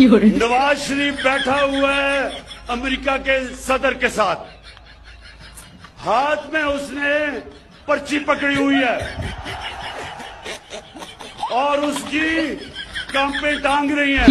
नवाज़ शरीफ बैठा हुआ है अमेरिका के सदर के साथ। हाथ में उसने पर्ची पकड़ी हुई है। और उसकी कांपे टांग रही है।